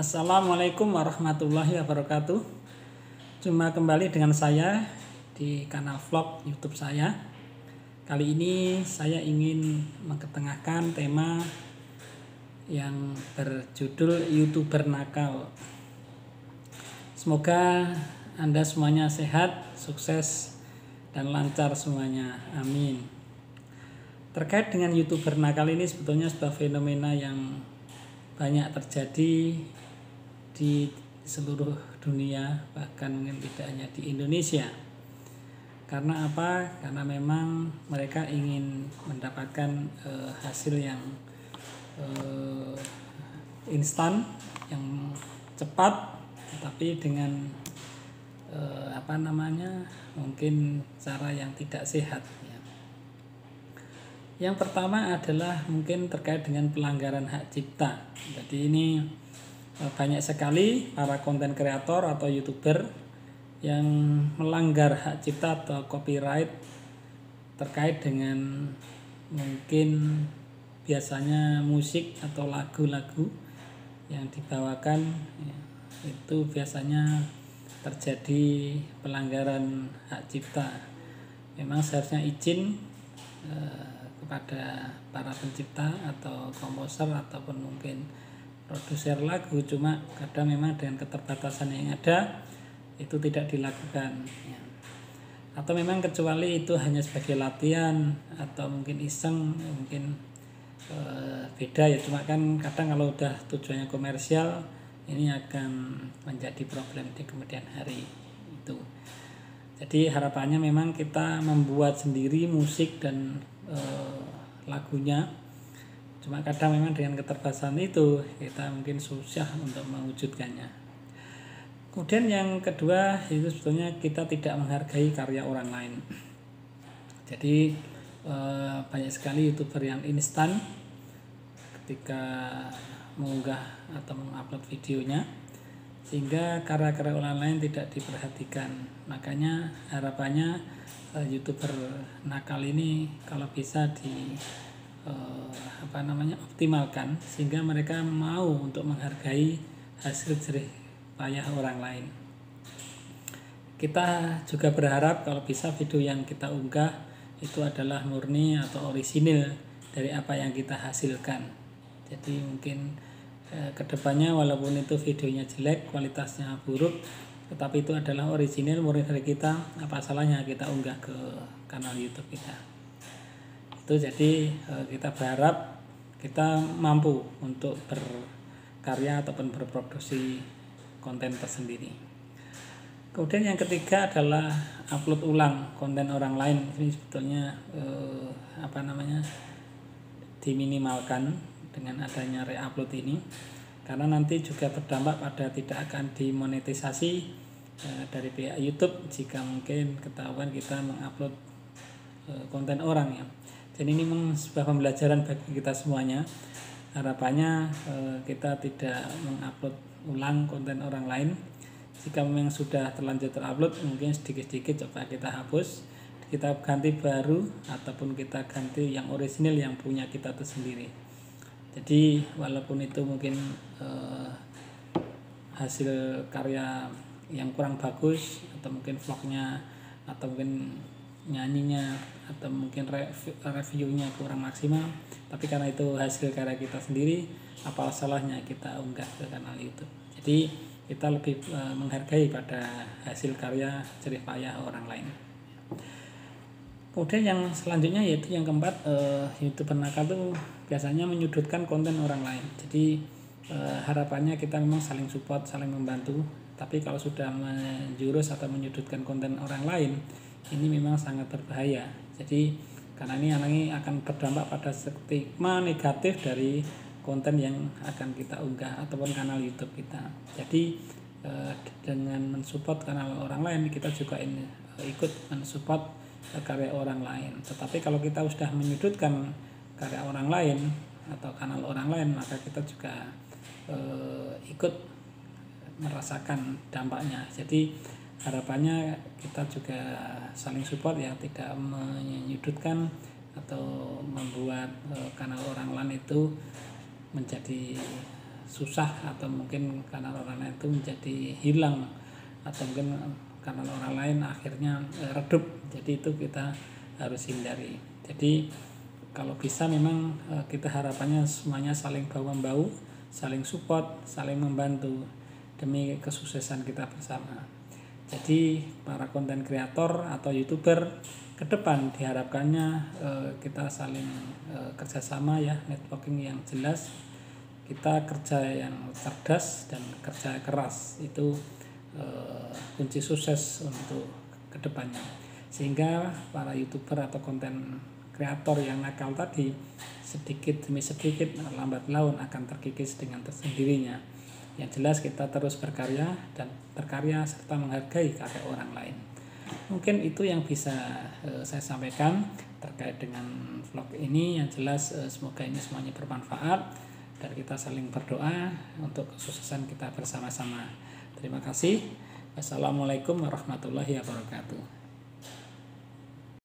Assalamualaikum warahmatullahi wabarakatuh. Jumpa kembali dengan saya di kanal vlog YouTube saya. Kali ini saya ingin mengetengahkan tema yang berjudul YouTuber nakal. Semoga Anda semuanya sehat, sukses, dan lancar semuanya. Amin. Terkait dengan YouTuber nakal ini sebetulnya sebuah fenomena yang banyak terjadi di seluruh dunia bahkan mungkin tidak hanya di Indonesia. Karena apa? Karena memang mereka ingin mendapatkan e, hasil yang e, instan yang cepat tetapi dengan e, apa namanya? Mungkin cara yang tidak sehat yang pertama adalah mungkin terkait dengan pelanggaran hak cipta. Jadi ini banyak sekali para konten kreator atau youtuber yang melanggar hak cipta atau copyright terkait dengan mungkin biasanya musik atau lagu-lagu yang dibawakan ya, itu biasanya terjadi pelanggaran hak cipta. Memang seharusnya izin eh, kepada para pencipta atau komposer ataupun mungkin produser lagu cuma kadang memang dengan keterbatasan yang ada itu tidak dilakukan. Ya. atau memang kecuali itu hanya sebagai latihan atau mungkin iseng mungkin e, beda ya. Cuma kan kadang kalau udah tujuannya komersial ini akan menjadi problem di kemudian hari itu. Jadi harapannya memang kita membuat sendiri musik dan e, lagunya cuma kadang memang dengan keterbatasan itu kita mungkin susah untuk mewujudkannya. Kemudian yang kedua itu sebetulnya kita tidak menghargai karya orang lain. Jadi eh, banyak sekali youtuber yang instan ketika mengunggah atau mengupload videonya sehingga karya-karya orang lain tidak diperhatikan. Makanya harapannya uh, youtuber nakal ini kalau bisa di uh, apa namanya optimalkan sehingga mereka mau untuk menghargai hasil jerih payah orang lain. Kita juga berharap kalau bisa video yang kita unggah itu adalah murni atau orisinil dari apa yang kita hasilkan. Jadi mungkin eh, ke depannya walaupun itu videonya jelek, kualitasnya buruk, tetapi itu adalah original murni dari kita apa salahnya kita unggah ke kanal YouTube kita itu jadi eh, kita berharap kita mampu untuk berkarya ataupun berproduksi konten tersendiri. Kemudian yang ketiga adalah upload ulang konten orang lain. Ini sebetulnya eh, apa namanya diminimalkan dengan adanya reupload ini. Karena nanti juga berdampak pada tidak akan dimonetisasi eh, dari pihak YouTube jika mungkin ketahuan kita mengupload eh, konten orang ya. Jadi ini memang sebuah pembelajaran bagi kita semuanya. Harapannya eh, kita tidak mengupload ulang konten orang lain. Jika memang sudah terlanjur terupload, mungkin sedikit-sedikit coba kita hapus, kita ganti baru ataupun kita ganti yang original yang punya kita itu sendiri jadi walaupun itu mungkin uh, hasil karya yang kurang bagus atau mungkin vlognya atau mungkin nyanyinya atau mungkin reviewnya kurang maksimal. Tapi karena itu hasil karya kita sendiri apa salahnya kita unggah ke kanal YouTube? Jadi kita lebih uh, menghargai pada hasil karya jerih payah orang lain. Kemudian yang selanjutnya yaitu yang keempat uh, youtuber nakal itu biasanya menyudutkan konten orang lain. Jadi uh, harapannya kita memang saling support saling membantu. Tapi kalau sudah menjurus atau menyudutkan konten orang lain ini memang sangat berbahaya jadi karena ini ini akan berdampak pada stigma negatif dari konten yang akan kita unggah ataupun kanal YouTube kita jadi uh, dengan mensupport kanal orang lain kita juga ini uh, ikut mensupport karya orang lain. Tetapi kalau kita sudah menyudutkan karya orang lain atau kanal orang lain, maka kita juga ikut merasakan dampaknya. Jadi harapannya kita juga saling support ya, tidak menyudutkan atau membuat e, kanal orang lain itu menjadi susah atau mungkin karena orang lain itu menjadi hilang atau mungkin karena orang lain akhirnya eh, redup. Jadi itu kita harus hindari. Jadi kalau bisa memang eh, kita harapannya semuanya saling bahu membahu saling support saling membantu demi kesuksesan kita bersama jadi para konten kreator atau youtuber ke depan diharapkannya eh, kita saling eh, kerjasama ya networking yang jelas. Kita kerja yang cerdas dan kerja keras. Itu eh, kunci sukses untuk ke depannya sehingga para youtuber atau konten kreator yang nakal tadi sedikit demi sedikit lambat laun akan terkikis dengan tersendirinya yang jelas kita terus berkarya dan berkarya serta menghargai karya orang lain. Mungkin itu yang bisa uh, saya sampaikan terkait dengan vlog ini. Yang jelas uh, semoga ini semuanya bermanfaat dan kita saling berdoa untuk kesuksesan kita bersama-sama. Terima kasih. Wassalamualaikum warahmatullahi wabarakatuh